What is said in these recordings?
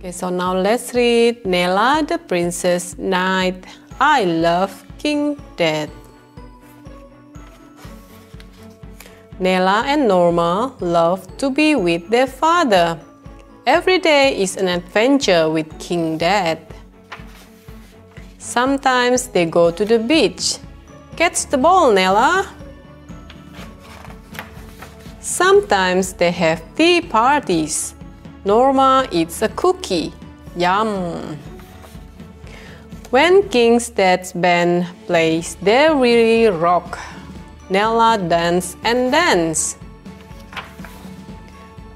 Okay, so now let's read Nella the Princess Knight. I love King Dad. Nella and Norma love to be with their father. Every day is an adventure with King Dad. Sometimes they go to the beach. Catch the ball, Nella. Sometimes they have tea parties. Norma eats a cookie. Yum! When King's Dad's band plays They Really Rock, Nella dance and dance.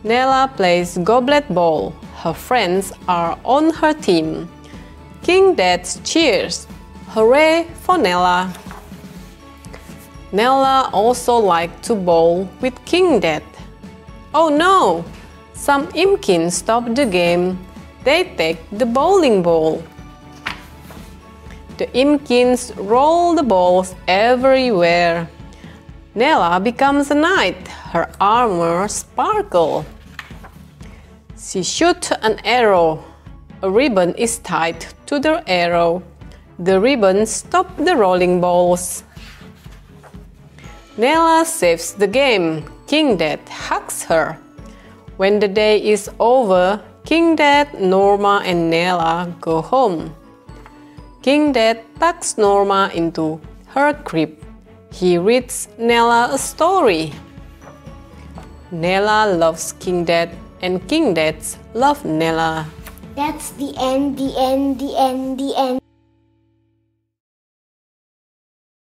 Nella plays goblet ball. Her friends are on her team. King Dad cheers. Hooray for Nella! Nella also liked to bowl with King Dad. Oh no! Some Imkin stop the game. They take the bowling ball. The Imkins roll the balls everywhere. Nella becomes a knight. Her armor sparkle. She shoots an arrow. A ribbon is tied to the arrow. The ribbon stops the rolling balls. Nella saves the game. King Dad hugs her. When the day is over, King Dad, Norma, and Nella go home. King Dad tucks Norma into her crib. He reads Nella a story. Nella loves King Dad, and King Dad loves Nella. That's the end, the end, the end, the end.